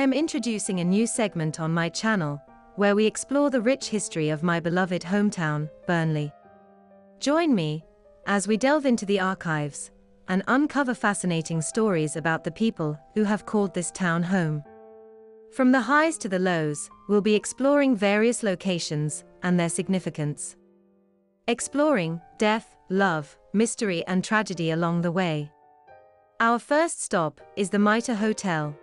I am introducing a new segment on my channel, where we explore the rich history of my beloved hometown, Burnley. Join me, as we delve into the archives, and uncover fascinating stories about the people who have called this town home. From the highs to the lows, we'll be exploring various locations and their significance. Exploring death, love, mystery, and tragedy along the way. Our first stop is the Mitre Hotel.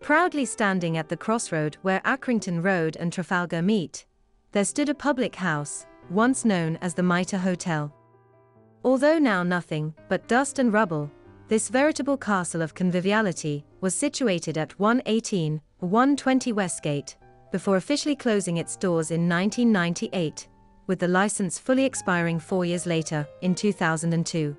Proudly standing at the crossroad where Accrington Road and Trafalgar meet, there stood a public house, once known as the Mitre Hotel. Although now nothing but dust and rubble, this veritable castle of conviviality was situated at 118, 120 Westgate, before officially closing its doors in 1998, with the license fully expiring four years later, in 2002.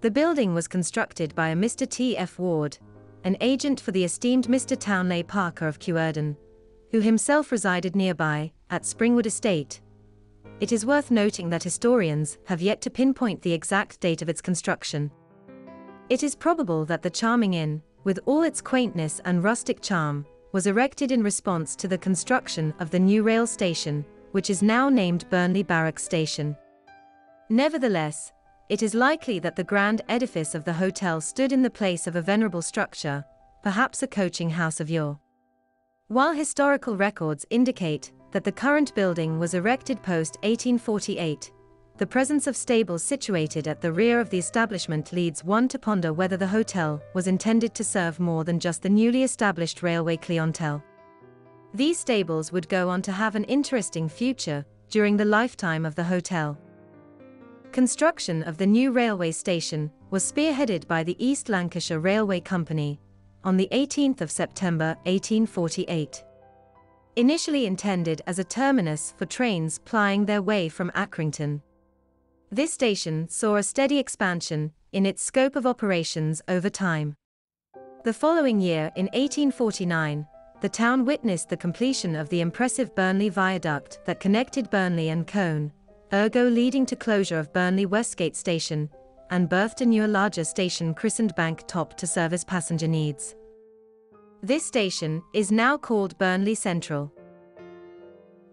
The building was constructed by a Mr. T. F. Ward, an agent for the esteemed Mr. Townley Parker of Cuerden, who himself resided nearby, at Springwood Estate. It is worth noting that historians have yet to pinpoint the exact date of its construction. It is probable that the charming inn, with all its quaintness and rustic charm, was erected in response to the construction of the new rail station, which is now named Burnley Barracks Station. Nevertheless, it is likely that the grand edifice of the hotel stood in the place of a venerable structure, perhaps a coaching house of yore. While historical records indicate that the current building was erected post 1848, the presence of stables situated at the rear of the establishment leads one to ponder whether the hotel was intended to serve more than just the newly established railway clientele. These stables would go on to have an interesting future during the lifetime of the hotel. Construction of the new railway station was spearheaded by the East Lancashire Railway Company on the 18th of September 1848. Initially intended as a terminus for trains plying their way from Accrington. This station saw a steady expansion in its scope of operations over time. The following year in 1849, the town witnessed the completion of the impressive Burnley Viaduct that connected Burnley and Colne, ergo leading to closure of Burnley Westgate Station, and birthed a newer larger station christened Bank Top to service passenger needs. This station is now called Burnley Central.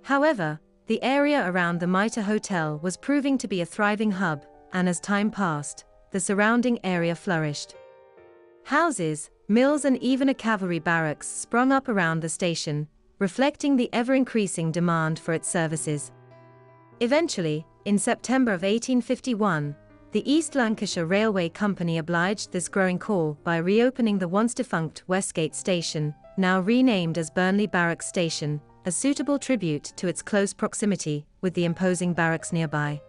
However, the area around the Mitre Hotel was proving to be a thriving hub, and as time passed, the surrounding area flourished. Houses, Mills and even a cavalry barracks sprung up around the station, reflecting the ever-increasing demand for its services. Eventually, in September of 1851, the East Lancashire Railway Company obliged this growing call by reopening the once-defunct Westgate Station, now renamed as Burnley Barracks Station, a suitable tribute to its close proximity with the imposing barracks nearby.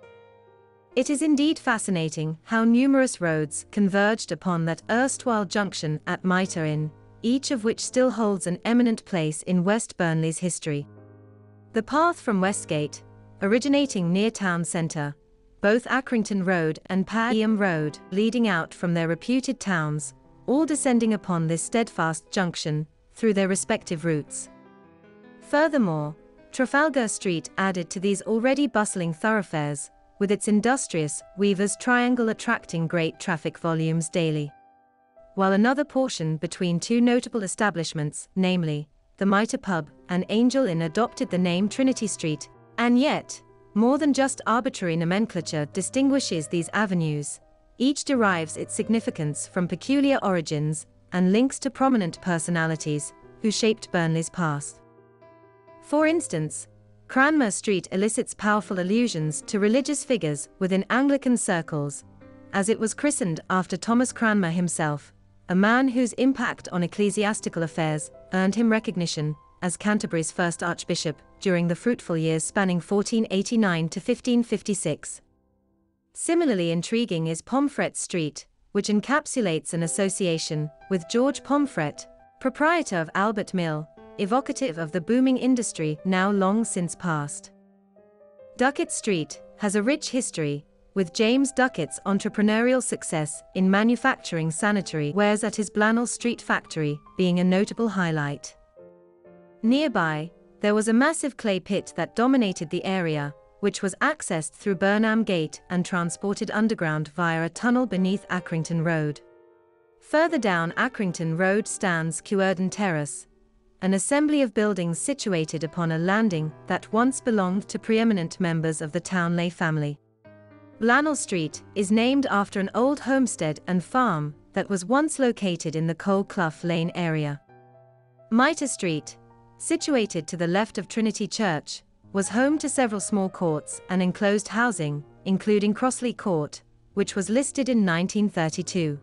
It is indeed fascinating how numerous roads converged upon that erstwhile junction at Mitre Inn, each of which still holds an eminent place in West Burnley's history. The path from Westgate, originating near town centre, both Accrington Road and Padiham Road, leading out from their reputed towns, all descending upon this steadfast junction, through their respective routes. Furthermore, Trafalgar Street added to these already bustling thoroughfares, with its industrious Weavers Triangle attracting great traffic volumes daily. While another portion between two notable establishments, namely, the Mitre Pub and Angel Inn adopted the name Trinity Street, and yet, more than just arbitrary nomenclature distinguishes these avenues, each derives its significance from peculiar origins and links to prominent personalities who shaped Burnley's past. For instance, Cranmer Street elicits powerful allusions to religious figures within Anglican circles, as it was christened after Thomas Cranmer himself, a man whose impact on ecclesiastical affairs earned him recognition as Canterbury's first archbishop during the fruitful years spanning 1489 to 1556. Similarly intriguing is Pomfret Street, which encapsulates an association with George Pomfret, proprietor of Albert Mill, evocative of the booming industry now long since past. Duckett Street has a rich history, with James Duckett's entrepreneurial success in manufacturing sanitary wares at his Blannel Street factory being a notable highlight. Nearby, there was a massive clay pit that dominated the area, which was accessed through Burnham Gate and transported underground via a tunnel beneath Accrington Road. Further down Accrington Road stands Cuerden Terrace, an assembly of buildings situated upon a landing that once belonged to preeminent members of the Townley family. Blannel Street is named after an old homestead and farm that was once located in the Coal Clough Lane area. Mitre Street, situated to the left of Trinity Church, was home to several small courts and enclosed housing, including Crossley Court, which was listed in 1932.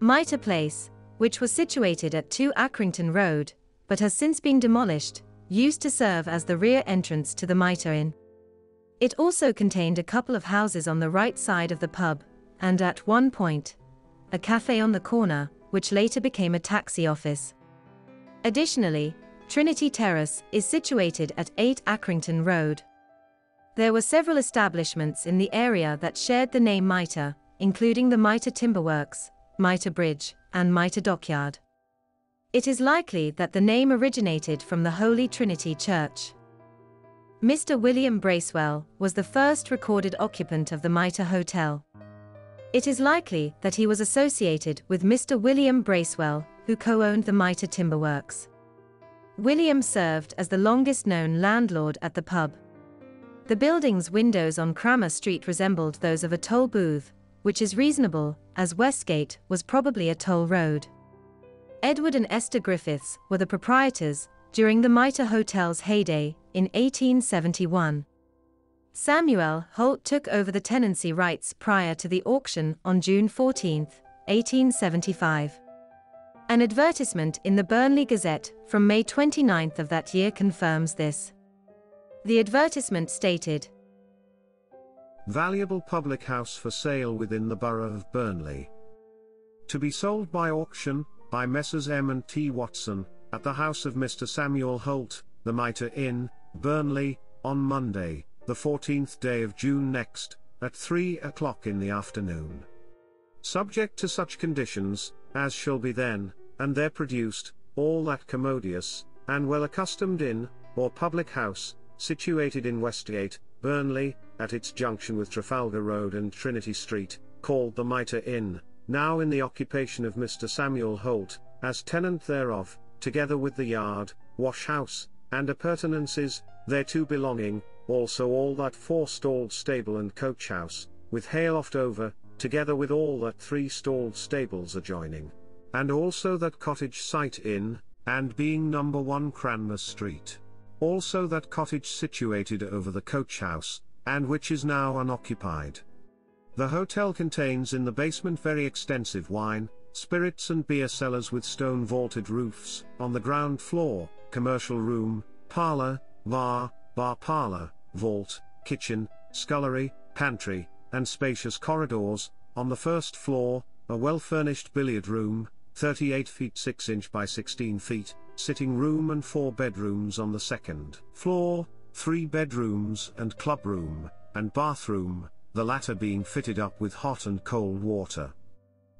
Mitre Place, which was situated at 2 Accrington Road, but has since been demolished, used to serve as the rear entrance to the Mitre Inn. It also contained a couple of houses on the right side of the pub, and at one point, a cafe on the corner, which later became a taxi office. Additionally, Trinity Terrace is situated at 8 Accrington Road. There were several establishments in the area that shared the name Mitre, including the Mitre Timberworks, Mitre Bridge, and Mitre Dockyard. It is likely that the name originated from the Holy Trinity Church. Mr. William Bracewell was the first recorded occupant of the Mitre Hotel. It is likely that he was associated with Mr. William Bracewell, who co-owned the Mitre Timberworks. William served as the longest known landlord at the pub. The building's windows on Cranmer Street resembled those of a toll booth, which is reasonable, as Westgate was probably a toll road. Edward and Esther Griffiths were the proprietors during the Mitre Hotel's heyday in 1871. Samuel Holt took over the tenancy rights prior to the auction on June 14, 1875. An advertisement in the Burnley Gazette from May 29 of that year confirms this. The advertisement stated, Valuable public house for sale within the borough of Burnley. To be sold by auction, by Messrs. M. and T. Watson, at the house of Mr. Samuel Holt, the Mitre Inn, Burnley, on Monday, the 14th day of June next, at 3 o'clock in the afternoon. Subject to such conditions, as shall be then, and there produced, all that commodious, and well accustomed inn, or public house, situated in Westgate, Burnley, at its junction with Trafalgar Road and Trinity Street, called the Mitre Inn, now in the occupation of Mr. Samuel Holt, as tenant thereof, together with the yard, wash house, and appurtenances, thereto belonging, also all that four-stalled stable and coach house, with hayloft over, together with all that three-stalled stables adjoining. And also that cottage site in, and being number 1 Cranmer Street. Also that cottage situated over the coach house, and which is now unoccupied. The hotel contains in the basement very extensive wine, spirits and beer cellars with stone vaulted roofs, on the ground floor, commercial room, parlor, bar, bar parlor, vault, kitchen, scullery, pantry, and spacious corridors, on the first floor, a well-furnished billiard room, 38 feet 6 inch by 16 feet, sitting room and four bedrooms on the second floor, three bedrooms and club room, and bathroom, the latter being fitted up with hot and cold water.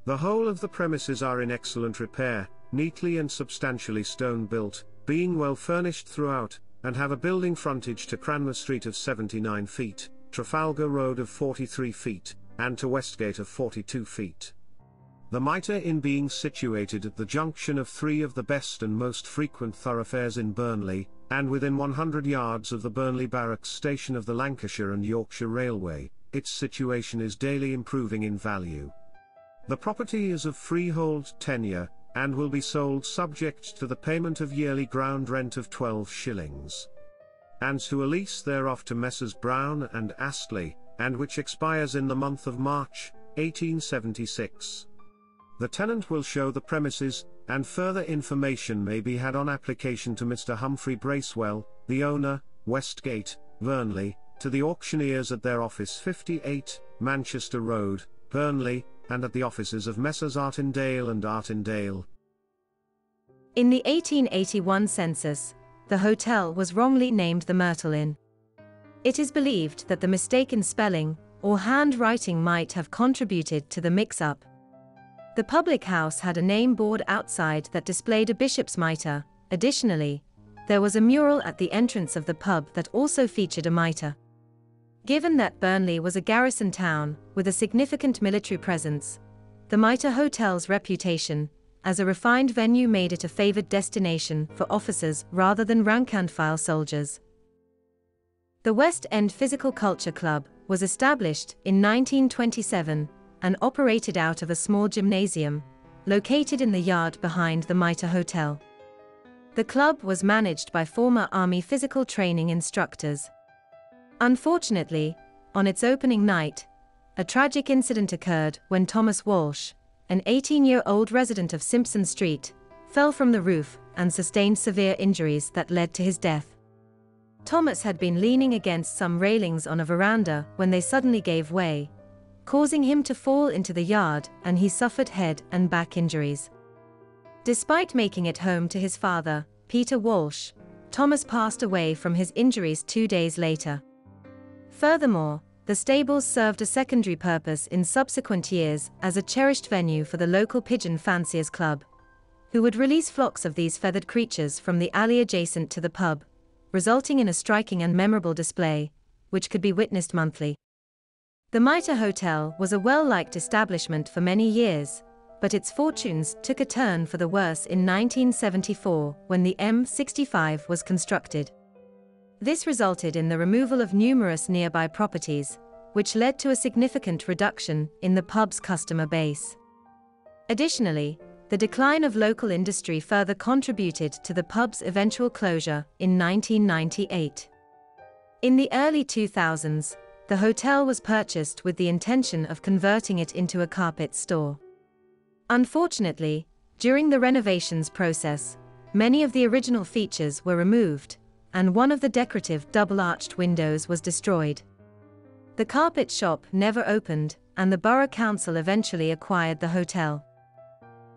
The whole of the premises are in excellent repair, neatly and substantially stone built, being well furnished throughout, and have a building frontage to Cranmer Street of 79 feet, Trafalgar Road of 43 feet, and to Westgate of 42 feet. The Mitre in being situated at the junction of three of the best and most frequent thoroughfares in Burnley, and within 100 yards of the Burnley Barracks station of the Lancashire and Yorkshire Railway, its situation is daily improving in value. The property is of freehold tenure, and will be sold subject to the payment of yearly ground rent of 12 shillings. And to a lease thereof to Messrs. Brown and Astley, and which expires in the month of March, 1876. The tenant will show the premises, and further information may be had on application to Mr. Humphrey Bracewell, the owner, Westgate, Burnley, to the auctioneers at their office 58, Manchester Road, Burnley, and at the offices of Messrs. Artindale and Artindale. In the 1881 census, the hotel was wrongly named the Myrtle Inn. It is believed that the mistaken spelling or handwriting might have contributed to the mix-up. The public house had a name board outside that displayed a bishop's mitre. Additionally, there was a mural at the entrance of the pub that also featured a mitre. Given that Burnley was a garrison town with a significant military presence, the Mitre Hotel's reputation as a refined venue made it a favored destination for officers rather than rank and file soldiers. The West End Physical Culture Club was established in 1927 and operated out of a small gymnasium located in the yard behind the Mitre Hotel. The club was managed by former Army physical training instructors. Unfortunately, on its opening night, a tragic incident occurred when Thomas Walsh, an 18 year old resident of Simpson Street, fell from the roof and sustained severe injuries that led to his death. Thomas had been leaning against some railings on a veranda when they suddenly gave way, causing him to fall into the yard and he suffered head and back injuries. Despite making it home to his father, Peter Walsh, Thomas passed away from his injuries two days later. Furthermore, the stables served a secondary purpose in subsequent years as a cherished venue for the local pigeon fanciers club, who would release flocks of these feathered creatures from the alley adjacent to the pub, resulting in a striking and memorable display, which could be witnessed monthly. The Mitre Hotel was a well liked establishment for many years, but its fortunes took a turn for the worse in 1974 when the M65 was constructed. This resulted in the removal of numerous nearby properties, which led to a significant reduction in the pub's customer base. Additionally, the decline of local industry further contributed to the pub's eventual closure in 1998. In the early 2000s, the hotel was purchased with the intention of converting it into a carpet store. Unfortunately, during the renovations process, many of the original features were removed, and one of the decorative double-arched windows was destroyed. The carpet shop never opened, and the borough council eventually acquired the hotel.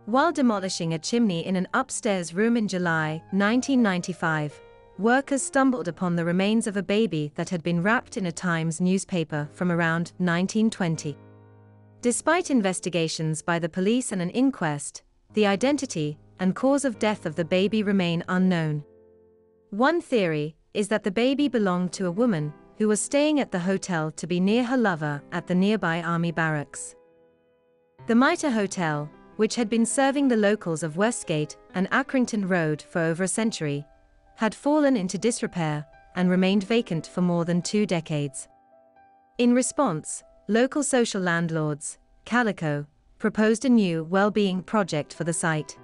While demolishing a chimney in an upstairs room in July 1995, workers stumbled upon the remains of a baby that had been wrapped in a Times newspaper from around 1920. Despite investigations by the police and an inquest, the identity and cause of death of the baby remain unknown. One theory is that the baby belonged to a woman who was staying at the hotel to be near her lover at the nearby army barracks. The Mitre Hotel, which had been serving the locals of Westgate and Accrington Road for over a century, had fallen into disrepair and remained vacant for more than two decades. In response, local social landlords, Calico, proposed a new well-being project for the site.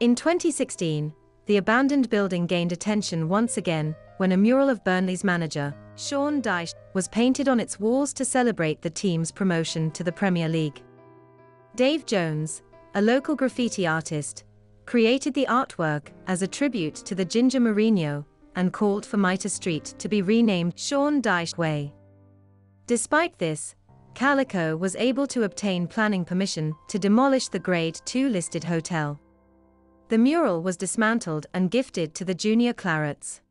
In 2016, the abandoned building gained attention once again when a mural of Burnley's manager, Sean Dyche, was painted on its walls to celebrate the team's promotion to the Premier League. Dave Jones, a local graffiti artist, created the artwork as a tribute to the Ginger Mourinho and called for Mitre Street to be renamed Sean Dyche Way. Despite this, Calico was able to obtain planning permission to demolish the Grade 2 listed hotel. The mural was dismantled and gifted to the Junior Clarets.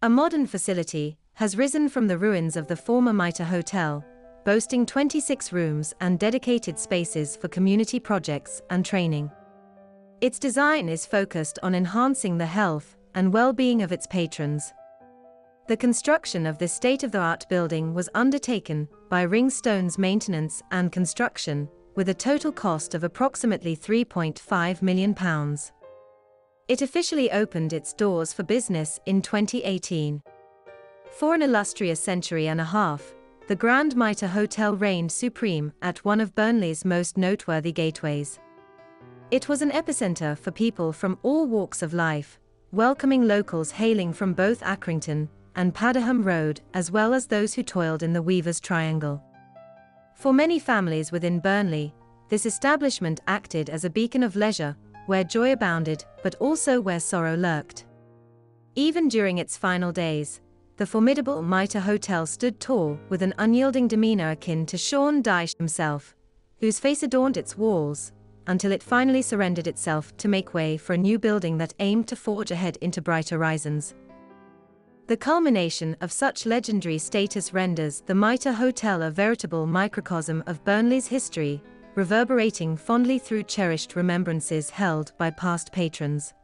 A modern facility has risen from the ruins of the former Mitre Hotel, boasting 26 rooms and dedicated spaces for community projects and training. Its design is focused on enhancing the health and well-being of its patrons. The construction of this state-of-the-art building was undertaken by Ringstones Maintenance and Construction, with a total cost of approximately £3.5 million. It officially opened its doors for business in 2018. For an illustrious century and a half, the Grand Mitre Hotel reigned supreme at one of Burnley's most noteworthy gateways. It was an epicenter for people from all walks of life, welcoming locals hailing from both Accrington and Padiham Road as well as those who toiled in the Weaver's Triangle. For many families within Burnley, this establishment acted as a beacon of leisure, where joy abounded, but also where sorrow lurked. Even during its final days, the formidable Mitre Hotel stood tall with an unyielding demeanor akin to Sean Dyche himself, whose face adorned its walls, until it finally surrendered itself to make way for a new building that aimed to forge ahead into bright horizons. The culmination of such legendary status renders the Mitre Hotel a veritable microcosm of Burnley's history, reverberating fondly through cherished remembrances held by past patrons.